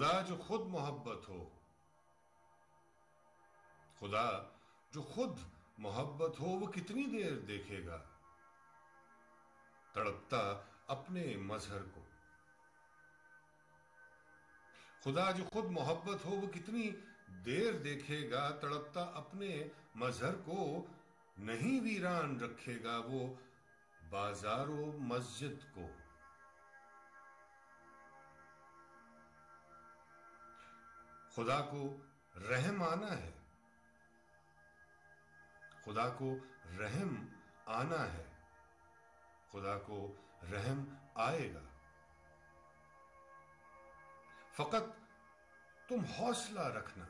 Speaker 6: خدا جو خود محبت ہو۔ خدا جو خود محبت ہو وہ کتنی دیر دیکھے گا۔ تڑپتا اپنے مظہر کو۔ خدا جو خود محبت ہو وہ کتنی دیر دیکھے گا، تڑپتا اپنے مظہر کو۔ نہیں ویران رکھے گا وہ بازار و مسجد کو۔ خدا کو رحم آنا ہے۔ خدا کو رحم آنا ہے۔ خدا کو رحم آئے گا۔ فقط تم حوصلہ رکھنا۔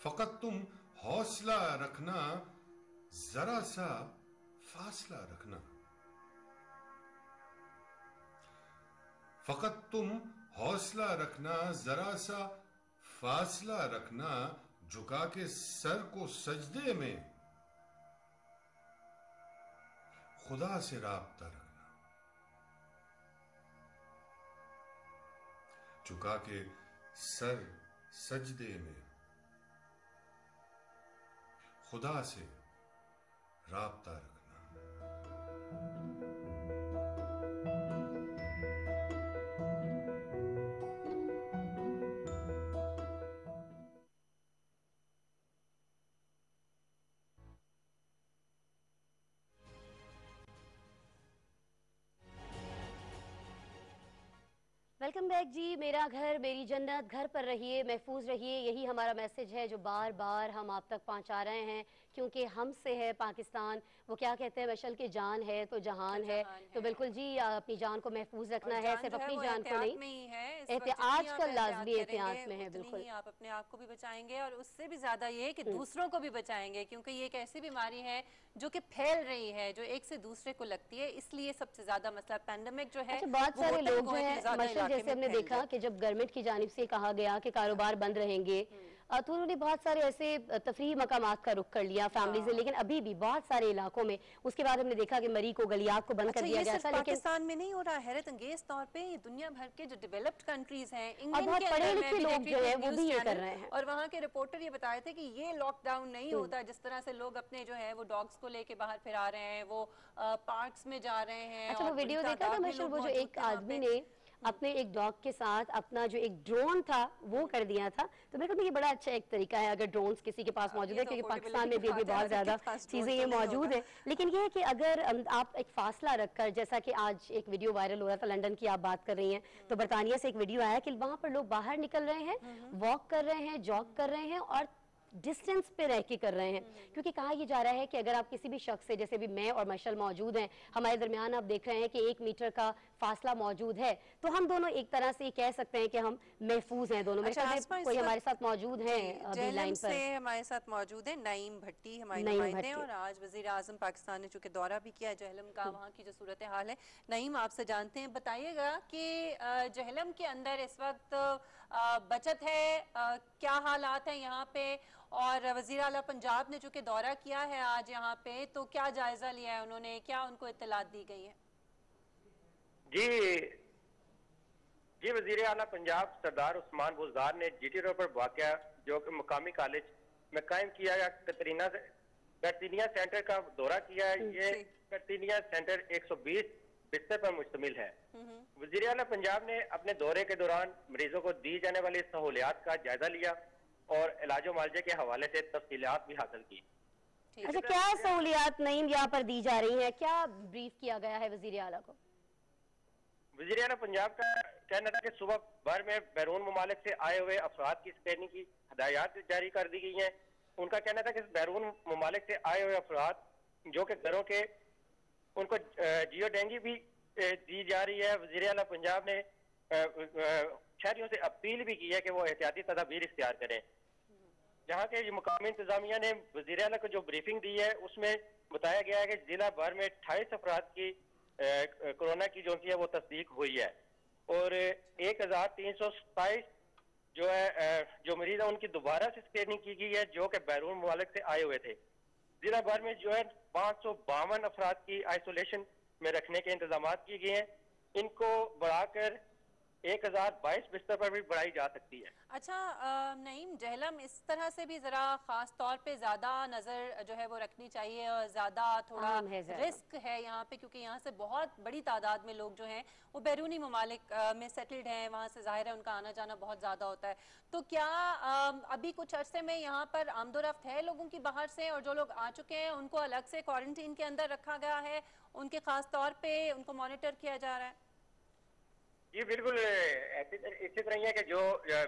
Speaker 6: فقط تم حوصلہ رکھنا، ذرا سا فاصلہ رکھنا۔ فقط تم حوصلہ رکھنا، ذرا سا فاصلہ رکھنا جھکا کے سر کو سجدے میں۔ خدا سے رابطہ رکھنا۔ جھکا کے سر سجدے میں۔ خدا سے رابطہ رکھنا۔
Speaker 3: مبارک جی میرا گھر میری جنت گھر پر رہیے محفوظ رہیے یہی ہمارا میسج ہے جو بار بار ہم آپ تک پہنچا رہے ہیں کیونکہ ہم سے ہے پاکستان۔ وہ کیا کہتے ہیں مشل کے جان ہے تو جہان ہے۔ تو بالکل جی اپنی جان کو محفوظ رکھنا ہے صرف اپنی جان کو
Speaker 2: نہیں۔ احتیاط کا لازمی احتیاط میں ہے بالکل۔ آپ اپنے آپ کو بھی بچائیں گے اور اس سے بھی زیادہ یہ کہ دوسروں کو بھی بچائیں گے کیونکہ یہ ایک ایسی بیماری ہے جو کہ پھیل رہی ہے جو ایک سے دوسرے کو لگتی ہے۔ اس لیے سب سے زیادہ مسئلہ پینڈمک جو ہے اچھا، بہت سارے لوگ جو ہیں مشل جیسے ہم نے دیکھا
Speaker 3: کہ جب گرمنٹ کی جانب سے کہا گیا کہ کاروبار بند رہیں گے تو انہوں نے بہت سارے ایسے تفریح مقامات کا رکھ کر لیا فیملیز ہاں۔ نے لیکن ابھی بھی بہت سارے علاقوں میں اس کے بعد ہم نے دیکھا کہ مری کو گلیات کو بند کر اچھا، دیا گیا تھا صرف
Speaker 2: پاکستان میں نہیں ہو رہا حیرت انگیز طور پر یہ دنیا بھر کے جو ڈیویلپٹ کنٹریز ہیں اور بہت اندر لکھے لوگ جو ہے وہ بھی یہ کر رہے ہیں۔ اور وہاں کے رپورٹر یہ بتایا تھے کہ یہ لاک ڈاؤن نہیں ہوتا جس طرح سے لوگ اپنے جو ہے وہ ڈاگز کو لے کے باہر پھر آ رہے ہیں وہ پارکس میں جا رہے ہیں اچھا وہ ویڈیو دیکھا تھا مشہور وہ جو ایک آدمی
Speaker 3: نے؟ اپنے ایک ڈاگ کے ساتھ اپنا جو ایک ڈرون تھا وہ کر دیا تھا۔ تو میرے کو یہ بڑا اچھا ایک طریقہ ہے اگر ڈرونز کسی کے پاس موجود ہے کیونکہ پاکستان میں بھی بہت زیادہ چیزیں یہ موجود ہیں۔ لیکن یہ ہے کہ اگر آپ ایک فاصلہ رکھ کر جیسا کہ آج ایک ویڈیو وائرل ہو رہا تھا لنڈن کی آپ بات کر رہی ہیں۔ تو برطانیہ سے ایک ویڈیو آیا کہ وہاں پر لوگ باہر نکل رہے ہیں واک کر رہے ہیں جاگ کر رہے ہیں اور ڈسٹنس پہ رہ کے کر رہے ہیں۔ کیونکہ کہا یہ جا رہا ہے کہ اگر آپ کسی بھی شخص سے جیسے بھی میں اور مشل موجود ہیں ہمارے درمیان آپ دیکھ رہے ہیں کہ ایک میٹر کا فاصلہ موجود ہے۔ تو ہم دونوں ایک طرح سے کہہ سکتے ہیں کہ ہم محفوظ ہیں دونوں۔ میں اچھا، کوئی ہمارے ساتھ موجود ہیں جی، لائن سے
Speaker 2: ہمارے ساتھ موجود ہیں نعیم بھٹی ہمارے نمائندے ہیں اور آج وزیراعظم پاکستان نے چونکہ دورہ بھی کیا جہلم کا وہاں کی جو صورتحال ہے۔ نعیم آپ سے جانتے ہیں۔ بتائیے گا کہ جہلم کے اندر اس وقت بچت ہے کیا حالات ہیں یہاں پہ؟ اور وزیر پنجاب نے چونکہ دورہ کیا ہے آج یہاں پہ تو کیا جائزہ لیا ہے انہوں نے؟ کیا ان کو اطلاع دی گئی ہے؟
Speaker 7: جی جی وزیر اعلیٰ پنجاب سردار عثمان بزدار نے جی ٹی روڈ پر واقعہ جو کہ مقامی کالج میں قائم کیا یا کترینہ سینٹر کا دورہ کیا ہے جی، یہ جی۔ کرتینیا سینٹر ایک سو بیس بستر پر مشتمل ہے۔ وزیر اعلیٰ پنجاب نے اپنے دورے کے دوران مریضوں کو دی جانے والی سہولیات کا جائزہ لیا اور علاج و معالجے کے حوالے سے تفصیلات بھی حاصل کی۔
Speaker 2: اچھا
Speaker 3: کیا سہولیات نئیم یہاں پر دی جا رہی ہیں؟ کیا بریف کیا گیا ہے وزیر اعلیٰ کو؟
Speaker 7: وزیر پنجاب کا کہنا تھا کہ صبح بھر میں بیرون ممالک سے آئے ہوئے افراد کی سکیننگ کی ہدایات جاری کر دی گئی ہیں۔ ان کا کہنا تھا کہ بیرون ممالک سے آئے ہوئے افراد جو کہ گھروں کے ان کو جیو ڈینگی بھی دی جاری ہے۔ وزیر پنجاب نے شہریوں سے اپیل بھی کی ہے کہ وہ احتیاطی تدابیر اختیار کریں۔ جہاں کے مقامی انتظامیہ نے وزیر کو جو بریفنگ دی ہے، اس میں بتایا گیا ہے کہ ضلع بھر میں اٹھائیس افراد کی کرونا کی جو ہے وہ تصدیق ہوئی ہے۔ اور ایک ہزار تین سو ستائیس جو ہے جو مریض ہیں، ان کی دوبارہ سے اسکریننگ کی گئی ہے، جو کہ بیرون ممالک سے آئے ہوئے تھے۔ ضلع بھر میں جو ہے پانچ سو باون افراد کی آئسولیشن میں رکھنے کے انتظامات کی گئے ہیں۔ ان کو بڑھا کر ایک ہزار بائیس بستر پر بھی بڑھائی جا سکتی ہے۔
Speaker 2: اچھا نعیم جہلم اس طرح سے بھی ذرا خاص طور پہ زیادہ نظر جو ہے وہ رکھنی چاہیے اور زیادہ تھوڑا رسک ہے یہاں پہ کیونکہ یہاں سے بہت بڑی تعداد میں لوگ جو ہیں وہ بیرونی ممالک میں سیٹلڈ ہیں وہاں سے ظاہر ہے ان کا آنا جانا بہت زیادہ ہوتا ہے۔ تو کیا ابھی کچھ عرصے میں یہاں پر آمد و رفت ہے لوگوں کی باہر سے؟ اور جو لوگ آ چکے ہیں ان کو الگ سے کوارنٹین کے اندر رکھا گیا ہے؟ ان کے خاص طور پہ ان کو مانیٹر کیا جا رہا ہے؟
Speaker 7: جی بالکل اسی طرح ہے کہ جو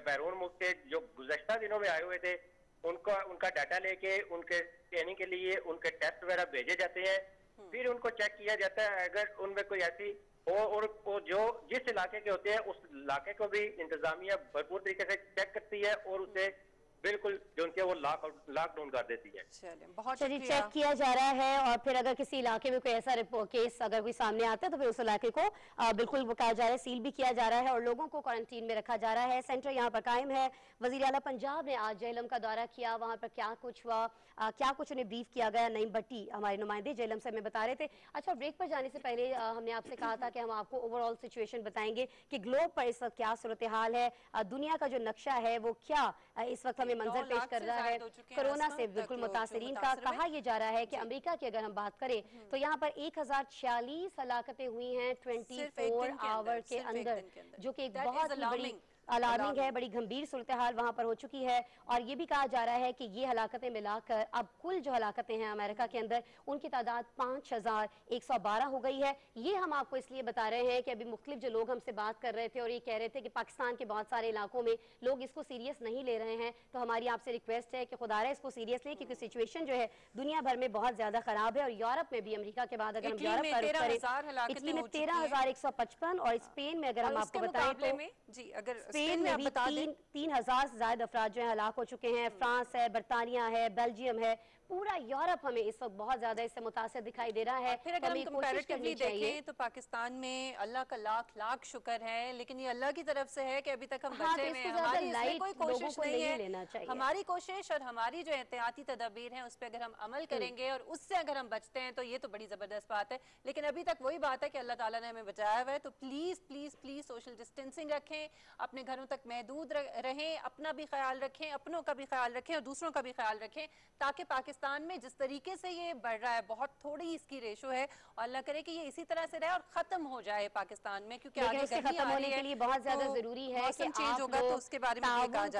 Speaker 7: بیرون ملک سے جو گزشتہ دنوں میں آئے ہوئے تھے ان کا ان کا ڈاٹا لے کے ان کے اسکیننگ کے لیے ان کے ٹیسٹ وغیرہ بھیجے جاتے ہیں۔ پھر ان کو چیک کیا جاتا ہے اگر ان میں کوئی ایسی اور جو جس علاقے کے ہوتے ہیں اس علاقے کو بھی انتظامیہ بھرپور طریقے سے چیک کرتی ہے اور اسے بالکل جو ان کے وہ لاک ڈون ڈاؤن کر دیتی
Speaker 2: ہیں۔ بہت شکریہ۔ چیک
Speaker 3: کیا جا رہا ہے اور پھر اگر کسی علاقے میں کوئی ایسا کیس اگر کوئی سامنے آتا ہے تو پھر اس علاقے کو بلکل بکا جا رہا ہے سیل بھی کیا جا رہا ہے اور لوگوں کو کوارنٹین میں رکھا جا رہا ہے۔ سینٹر یہاں پر قائم ہے۔ وزیراعلا پنجاب نے آج جہلم کا دورہ کیا۔ وہاں پر کیا کچھ ہوا؟ کیا کچھ انہیں بریف کیا گیا؟ نئی بٹی ہمارے نمائندے جہلم سے ہمیں بتا رہے تھے۔ اچھا بریک پر جانے سے پہلے ہم نے آپ سے کہا تھا کہ ہم آپ کو اوورال سچویشن بتائیں گے کہ گلوب پر اس وقت کیا صورتحال ہے۔ دنیا کا جو نقشہ ہے وہ کیا؟ اس وقت ہمیں سامنے منظر پیش کر رہا ہے۔
Speaker 2: کرونا سے بالکل متاثرین کا کہا
Speaker 3: یہ جا رہا ہے کہ امریکہ کی اگر ہم بات کریں تو یہاں پر ایک ہزار چھیالیس ہلاکتیں ہوئی ہیں ٹوینٹی فور آور کے اندر
Speaker 2: جو کہ ایک بہت بڑی
Speaker 3: الارمنگ ہے بڑی گھمبیر صورتحال وہاں پر ہو چکی ہے اور یہ بھی کہا جا رہا ہے کہ یہ ہلاکتیں ملا کر اب کل جو ہلاکتیں ہیں امریکہ کے اندر ان کی تعداد پانچ ہزار ایک سو بارہ ہو گئی ہے۔ یہ ہم آپ کو اس لیے بتا رہے ہیں کہ ابھی مختلف جو لوگ ہم سے بات کر رہے تھے اور یہ کہہ رہے تھے کہ پاکستان کے بہت سارے علاقوں میں لوگ اس کو سیریس نہیں لے رہے ہیں تو ہماری آپ سے ریکویسٹ ہے کہ خدا رہا اس کو سیریس لیں کیونکہ سچویشن جو ہے دنیا بھر میں بہت زیادہ خراب ہے اور یورپ میں بھی امریکہ کے بعد اگر ہم یورپ پر
Speaker 2: اٹلی میں تیرہ ہزار
Speaker 3: ایک سو پچپن اور اسپین میں اگر ہم آپ کو بتائیں تو
Speaker 2: جی اگر اسپین میں بھی
Speaker 3: تین ہزار سے زائد افراد جو ہیں ہلاک ہو چکے ہیں۔ فرانس ہے برطانیہ ہے بیلجیم ہے۔ پورا یورپ ہمیں اس وقت بہت زیادہ اس سے متاثر دکھائی دے رہا ہے۔ پھر اگر ہم کمپیریٹیولی دیکھیں
Speaker 2: تو پاکستان میں اللہ کا لاکھ لاکھ شکر ہے لیکن یہ اللہ کی طرف سے ہے کہ ابھی تک ہم ہاں، بچے میں ہماری اس میں کوئی کوشش نہیں
Speaker 3: ہے۔
Speaker 2: ہماری کوشش اور ہماری جو احتیاطی تدابیر ہیں اس پہ اگر ہم عمل کریں گے اور اس سے اگر ہم بچتے ہیں تو یہ تو بڑی زبردست بات ہے۔ لیکن ابھی تک وہی بات ہے کہ اللہ تعالیٰ نے ہمیں بچایا ہوا ہے۔ تو please please please social distancing رکھیں اپنے گھروں تک محدود رہیں اپنا بھی خیال رکھیں اپنوں کا بھی خیال رکھیں اور دوسروں کا بھی خیال رکھیں تاکہ پاکستان پاکستان میں جس طریقے سے یہ بڑھ رہا ہے بہت تھوڑی اس کی ریشو ہے اور اللہ کرے کہ یہ اسی طرح سے رہے اور ختم ہو جائے پاکستان میں کیونکہ آگے گرمی آ رہی
Speaker 3: ہے بہت زیادہ ضروری ہے کہ آپ لوگ
Speaker 2: تعاون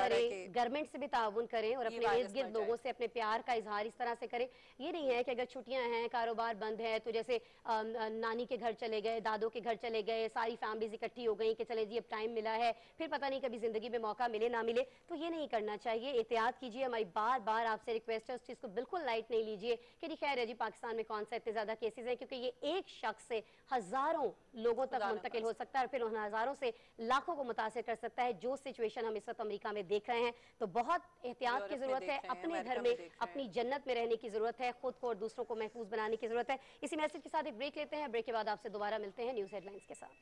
Speaker 3: گورنمنٹ سے بھی تعاون کریں اور اپنے ارد گرد لوگوں سے اپنے پیار کا اظہار اس طرح سے کریں۔ یہ نہیں ہے کہ اگر چھٹیاں ہیں کاروبار بند ہے تو جیسے نانی کے گھر چلے گئے دادوں کے گھر چلے گئے ساری فیملیز اکٹھی ہو گئیں کہ چلے جی اب ٹائم ملا ہے پھر پتہ نہیں کبھی زندگی میں موقع ملے نہ ملے۔ تو یہ نہیں کرنا چاہیے احتیاط کیجیے۔ ہماری بار بار آپ سے ریکویسٹ ہے اس چیز کو بالکل بالکل لائٹ نہیں لیجیے کہ جی خیر ہے جی پاکستان میں کون سا اتنے زیادہ کیسز ہیں؟ کیونکہ یہ ایک شخص سے ہزاروں لوگوں تک منتقل ہو سکتا ہے اور پھر ان ہزاروں سے لاکھوں کو متاثر کر سکتا ہے۔ جو سیچویشن ہم اس وقت امریکہ میں دیکھ رہے ہیں تو بہت احتیاط کی ضرورت ہے اپنے گھر میں اپنی جنت میں رہنے کی ضرورت ہے خود کو اور دوسروں کو محفوظ بنانے کی ضرورت ہے۔ اسی میسج کے ساتھ ایک بریک لیتے ہیں۔ بریک کے بعد آپ سے دوبارہ ملتے ہیں نیوز ہیڈ لائنز کے ساتھ۔